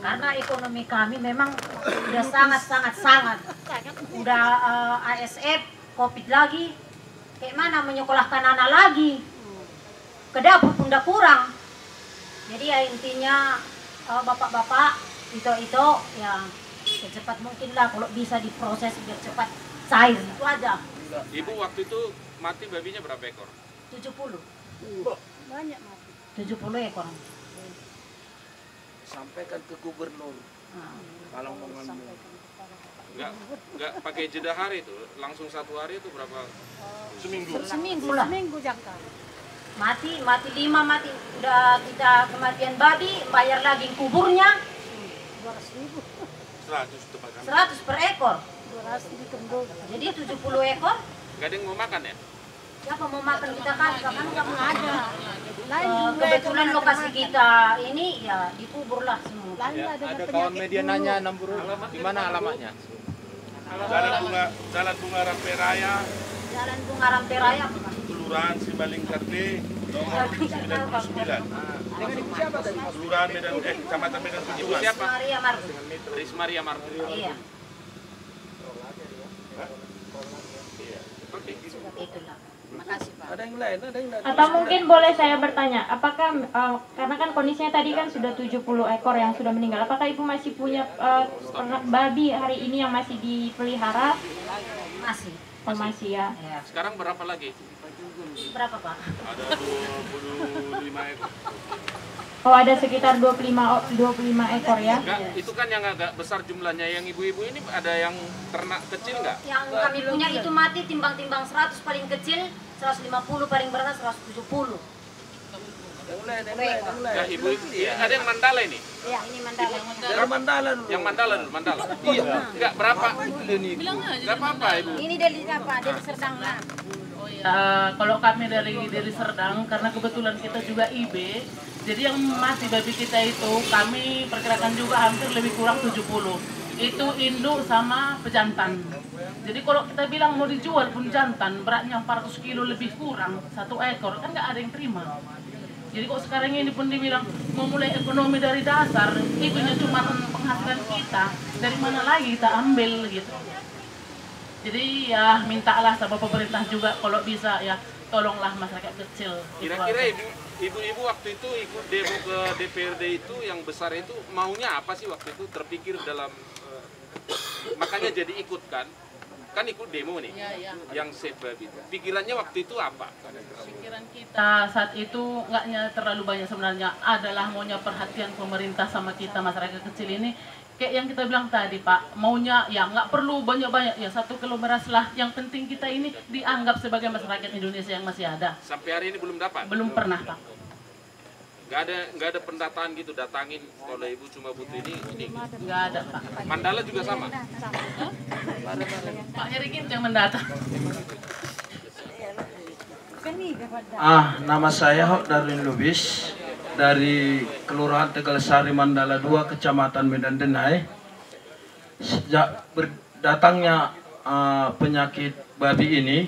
karena ekonomi kami memang udah sangat sangat sangat. Udah eh, ASF covid lagi. Kayak mana menyekolahkan anak lagi? Ke dapur pun udah kurang. Jadi ya intinya eh, bapak-bapak itu itu ya secepat mungkin lah kalau bisa diproses biar cepat cair. Itu aja. Ibu waktu itu mati babinya berapa ekor? 70 Banyak mati. 70 ekor sampaikan ke gubernur. Nah, kalau mau ngambil Enggak, enggak pakai jeda hari itu, langsung satu hari itu berapa? seminggu. seminggu lah Seminggu jangka. mati mati lima mati. Udah kita kematian babi bayar lagi kuburnya. Dua ratus ribu. 100 tepat kan? 100 per ekor. Dua ratus jadi 70 ekor. Enggak ada yang mau makan ya? Siapa mau makan kita kan kan nggak Nggak ada. Lain juga kebetulan lokasi kita ini ya dikubur lah semua Lain Ya, ada penyakit kawan media dulu. nanya enam bro di mana alamatnya Jalan Bunga Jalan Bunga Rampe Raya, jalan bunga rampe raya? Kelurahan Sibaling Karte, nomor 99. siapa tadi Kelurahan Medan eh Kecamatan Medan Tujuan. siapa? Maria Margo Rismaria Martin. iya Oke. itulah makasih pak ada yang lain ada yang lain Atau mungkin boleh saya bertanya, apakah eh, karena kan kondisinya tadi kan sudah 70 ekor yang sudah meninggal, apakah ibu masih punya ternak babi hari ini yang masih dipelihara? masih Oh masih ya. ya Sekarang berapa lagi? berapa pak Ada 25 ekor. Oh ada sekitar 25 o- 25 ekor ya. Enggak, itu kan yang agak besar jumlahnya. Yang ibu-ibu ini ada yang ternak kecil enggak? yang kami punya itu mati timbang-timbang 100 paling kecil 150 paling berat 170 yang lain yang lain yang lain Ya. Iya, ada yang mandala ini. ya ini mandala. Dari mandala. Dulu. Yang mandala dulu, mandala. Iya. Enggak berapa? Enggak apa-apa, Ibu. ini dari apa? Dari Serdang lah Eh, kalau kami dari dari Serdang karena kebetulan kita juga IB jadi yang mati babi kita itu kami perkirakan juga hampir lebih kurang 70 itu induk sama pejantan jadi kalau kita bilang mau dijual pun jantan beratnya 400 kilo lebih kurang satu ekor kan nggak ada yang terima jadi kok sekarang ini pun dibilang mau mulai ekonomi dari dasar itunya cuma penghasilan kita dari mana lagi kita ambil gitu jadi ya mintalah sama pemerintah juga kalau bisa ya tolonglah masyarakat kecil. Kira-kira ibu, ibu-ibu waktu itu ikut demo ke DPRD itu yang besar itu maunya apa sih waktu itu terpikir dalam eh, makanya jadi ikut kan? Kan ikut demo nih, Ya, ya. yang save babi itu. Pikirannya waktu itu apa? Pikiran kita saat itu enggaknya terlalu banyak sebenarnya adalah maunya perhatian pemerintah sama kita masyarakat kecil ini kayak yang kita bilang tadi Pak maunya ya nggak perlu banyak-banyak ya satu kilo beras lah yang penting kita ini dianggap sebagai masyarakat Indonesia yang masih ada Sampai hari ini belum dapat? belum pernah Pak Nggak ada nggak ada pendataan gitu datangin kalau ibu cuma butuh ini ini. nggak ada Pak Mandala juga sama. Pak Erikin yang mendatang Ah, nama saya Hok Darwin Lubis dari Kelurahan Tegalsari Mandala 2, Kecamatan Medan Denai. Sejak berdatangnya ah, penyakit babi ini,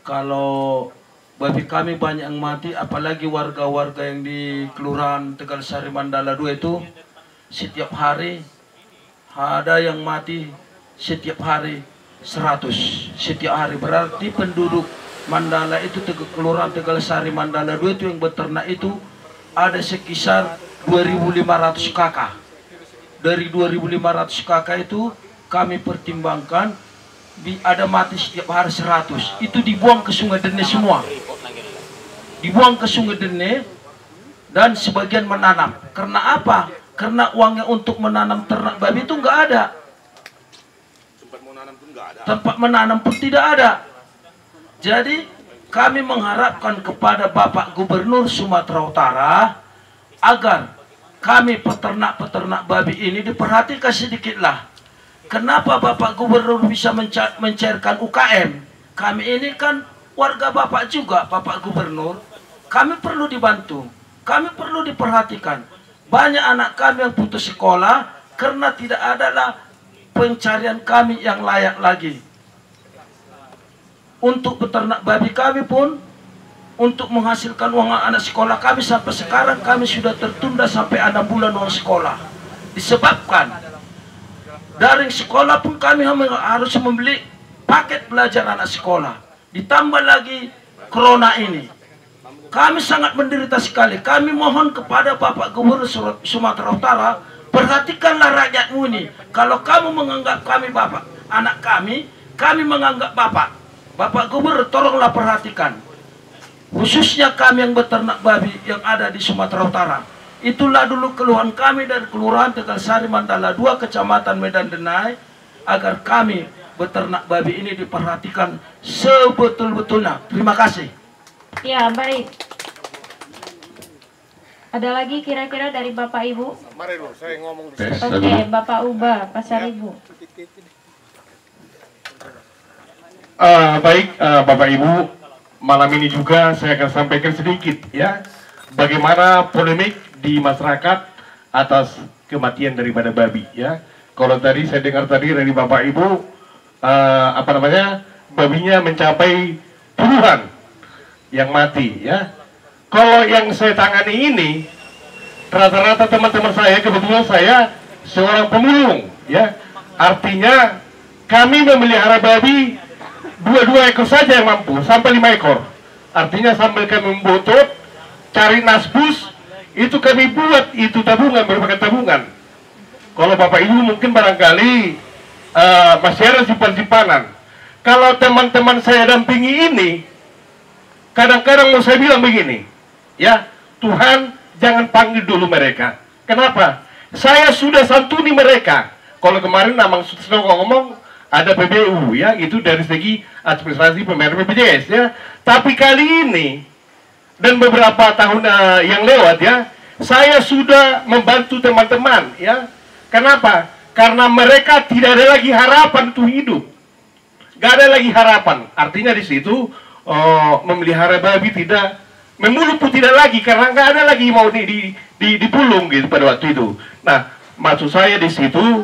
kalau babi kami banyak yang mati, apalagi warga-warga yang di Kelurahan Tegalsari Mandala 2 itu setiap hari ada yang mati setiap hari 100 setiap hari berarti penduduk Mandala itu kelurahan Tegalsari Mandala 2 itu yang beternak itu ada sekisar 2500 kakak. Dari 2500 kakak itu kami pertimbangkan di, ada mati setiap hari 100 itu dibuang ke sungai Dene semua dibuang ke sungai Dene dan sebagian menanam karena apa? karena uangnya untuk menanam ternak babi itu nggak ada tempat menanam pun tidak ada. Jadi kami mengharapkan kepada Bapak Gubernur Sumatera Utara agar kami peternak-peternak babi ini diperhatikan sedikitlah. Kenapa Bapak Gubernur bisa menca- mencairkan UKM? Kami ini kan warga Bapak juga, Bapak Gubernur. Kami perlu dibantu, kami perlu diperhatikan. Banyak anak kami yang putus sekolah karena tidak adalah pencarian kami yang layak lagi. Untuk peternak babi kami pun untuk menghasilkan uang anak sekolah kami sampai sekarang kami sudah tertunda sampai enam bulan uang sekolah. disebabkan dari sekolah pun kami harus membeli paket belajar anak sekolah. Ditambah lagi corona ini. Kami sangat menderita sekali. Kami mohon kepada Bapak Gubernur Sumatera Utara perhatikanlah rakyatmu ini. Kalau kamu menganggap kami Bapak anak kami kami menganggap Bapak. Bapak Gubernur tolonglah perhatikan. Khususnya kami yang beternak babi yang ada di Sumatera Utara. Itulah dulu keluhan kami dari Kelurahan Tegal Sari Mandala 2 Kecamatan Medan Denai agar kami beternak babi ini diperhatikan sebetul-betulnya. Terima kasih. Ya, baik. Ada lagi kira-kira dari Bapak Ibu? Mari dulu, saya ngomong di Oke, okay, Bapak Uba, Pasar Ibu. Uh, baik, uh, Bapak Ibu, malam ini juga saya akan sampaikan sedikit ya bagaimana polemik di masyarakat atas kematian daripada babi ya. Kalau tadi saya dengar tadi dari Bapak Ibu uh, apa namanya babinya mencapai puluhan yang mati ya. Kalau yang saya tangani ini rata-rata teman-teman saya kebetulan saya seorang pemulung ya. Artinya kami memelihara babi dua-dua ekor saja yang mampu sampai lima ekor artinya sambil kami membutuh cari nasbus itu kami buat. Itu tabungan merupakan tabungan. Kalau bapak ibu mungkin barangkali uh, masih ada simpan-simpanan. Kalau teman-teman saya dampingi ini kadang-kadang mau saya bilang begini ya Tuhan jangan panggil dulu mereka. Kenapa? Saya sudah santuni mereka. Kalau kemarin namang sudah ngomong ada PBU ya itu dari segi administrasi pembayaran BPJS ya. Tapi kali ini dan beberapa tahun uh, yang lewat ya saya sudah membantu teman-teman ya. Kenapa? Karena mereka tidak ada lagi harapan untuk hidup. Gak ada lagi harapan. Artinya di situ uh, memelihara babi tidak memuluk pun tidak lagi karena nggak ada lagi mau di, di, di, dipulung gitu pada waktu itu. Nah maksud saya di situ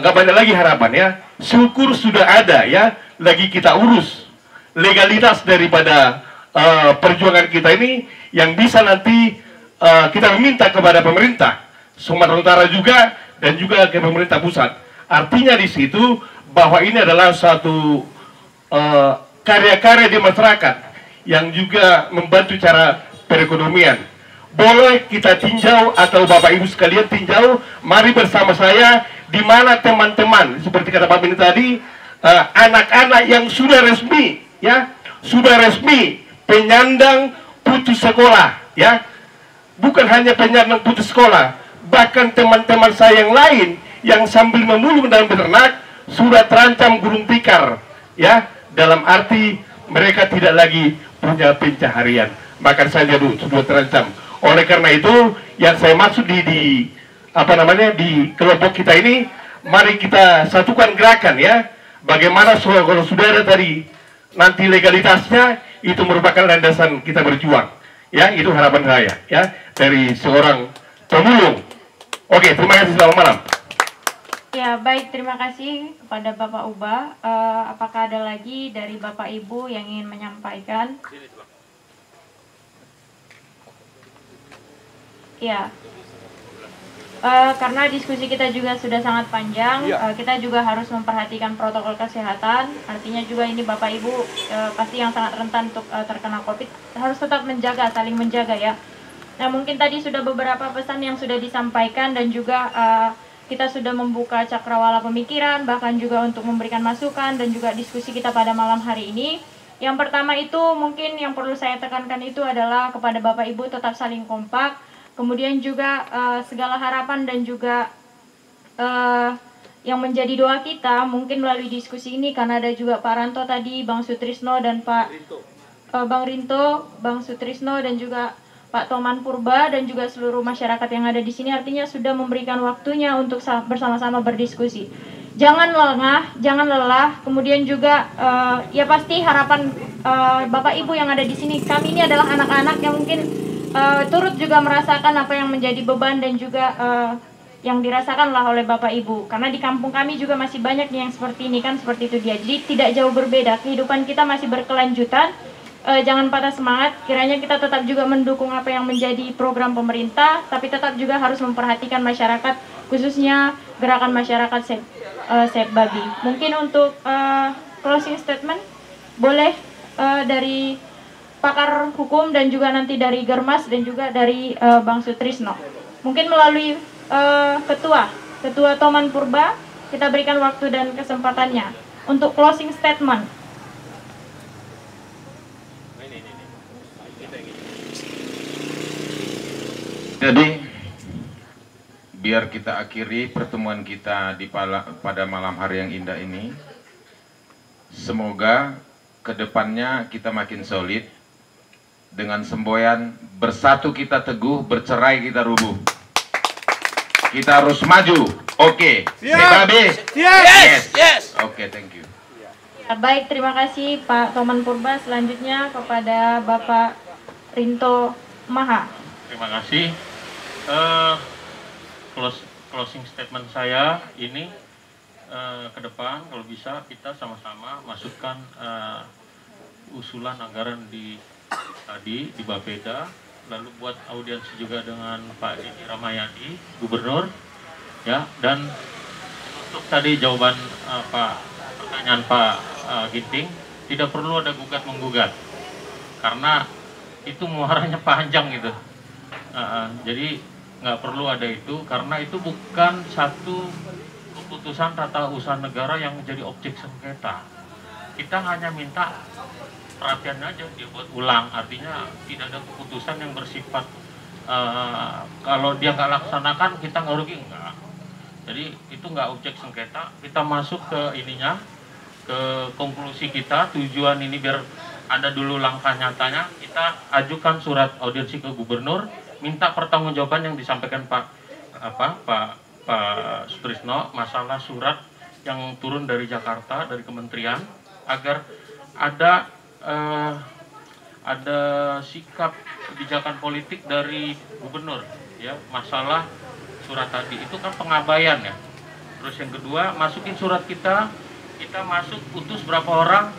nggak banyak lagi harapan ya. Syukur sudah ada ya lagi kita urus legalitas daripada uh, perjuangan kita ini yang bisa nanti uh, kita meminta kepada pemerintah Sumatera Utara juga dan juga ke pemerintah pusat. Artinya di situ bahwa ini adalah satu karya-karya uh, di masyarakat yang juga membantu cara perekonomian. Boleh kita tinjau atau Bapak Ibu sekalian tinjau mari bersama saya di mana teman-teman seperti kata Pak Bini tadi eh, anak-anak uh, yang sudah resmi ya sudah resmi penyandang putus sekolah ya. Bukan hanya penyandang putus sekolah bahkan teman-teman saya yang lain yang sambil memulung dalam beternak sudah terancam gurung tikar ya. Dalam arti mereka tidak lagi punya pencaharian. Bahkan saya dulu sudah terancam. Oleh karena itu yang saya maksud di, di apa namanya di kelompok kita ini mari kita satukan gerakan ya. Bagaimana kalau saudara tadi nanti legalitasnya itu merupakan landasan kita berjuang. Ya itu harapan saya ya dari seorang pemulung. Oke terima kasih selamat malam. Ya baik terima kasih kepada Bapak Uba. Uh, apakah ada lagi dari Bapak Ibu yang ingin menyampaikan? Ya Uh, karena diskusi kita juga sudah sangat panjang, ya. uh, kita juga harus memperhatikan protokol kesehatan. Artinya juga ini Bapak Ibu uh, pasti yang sangat rentan untuk uh, terkena COVID harus tetap menjaga, saling menjaga ya. Nah mungkin tadi sudah beberapa pesan yang sudah disampaikan dan juga uh, kita sudah membuka cakrawala pemikiran, bahkan juga untuk memberikan masukan dan juga diskusi kita pada malam hari ini. Yang pertama itu mungkin yang perlu saya tekankan itu adalah kepada Bapak Ibu tetap saling kompak Kemudian juga uh, segala harapan dan juga uh, yang menjadi doa kita mungkin melalui diskusi ini karena ada juga Pak Ranto tadi, Bang Sutrisno dan Pak uh, Bang Rinto, Bang Sutrisno dan juga Pak Toman Purba dan juga seluruh masyarakat yang ada di sini artinya sudah memberikan waktunya untuk bersama-sama berdiskusi. Jangan lengah, jangan lelah. Kemudian juga uh, ya pasti harapan uh, Bapak Ibu yang ada di sini. Kami ini adalah anak-anak yang mungkin uh, turut juga merasakan apa yang menjadi beban dan juga uh, yang dirasakan lah oleh Bapak Ibu. Karena di kampung kami juga masih banyak yang seperti ini kan, seperti itu dia. Jadi tidak jauh berbeda, kehidupan kita masih berkelanjutan. Uh, jangan patah semangat, kiranya kita tetap juga mendukung apa yang menjadi program pemerintah, tapi tetap juga harus memperhatikan masyarakat khususnya gerakan masyarakat Save, uh, Save Babi. Mungkin untuk uh, closing statement boleh uh, dari pakar hukum dan juga nanti dari Germas dan juga dari uh, Bang Sutrisno. Mungkin melalui uh, ketua, ketua Toman Purba, kita berikan waktu dan kesempatannya untuk closing statement. Jadi biar kita akhiri pertemuan kita di pala, pada malam hari yang indah ini. Semoga ke depannya kita makin solid dengan semboyan bersatu kita teguh, bercerai kita rubuh. Kita harus maju. Oke. Okay. Babe. Yes. Yes. Oke, okay, thank you. Ya, baik, terima kasih Pak Toman Purba. Selanjutnya kepada Bapak Rinto Maha. Terima kasih. Uh, close, closing statement saya ini uh, ke depan kalau bisa kita sama-sama masukkan uh, usulan anggaran di tadi di Bapeda lalu buat audiensi juga dengan Pak Didi Ramayadi, Gubernur, ya dan untuk tadi jawaban uh, Pak pertanyaan Pak uh, Ginting tidak perlu ada gugat menggugat karena itu muaranya panjang gitu, uh, jadi nggak perlu ada itu karena itu bukan satu keputusan tata usaha negara yang menjadi objek sengketa. Kita hanya minta perhatian aja dibuat ulang. Artinya tidak ada keputusan yang bersifat uh, kalau dia nggak laksanakan kita nggak rugi? Enggak jadi itu nggak objek sengketa. Kita masuk ke ininya ke konklusi kita. Tujuan ini biar ada dulu langkah nyatanya. Kita ajukan surat audiensi ke gubernur minta pertanggungjawaban yang disampaikan Pak apa Pak Pak Sutrisno masalah surat yang turun dari Jakarta dari kementerian agar ada uh, ada sikap kebijakan politik dari gubernur ya. Masalah surat tadi. Itu kan pengabaian ya. Terus yang kedua masukin surat kita. Kita masuk utus berapa orang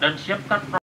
dan siapkan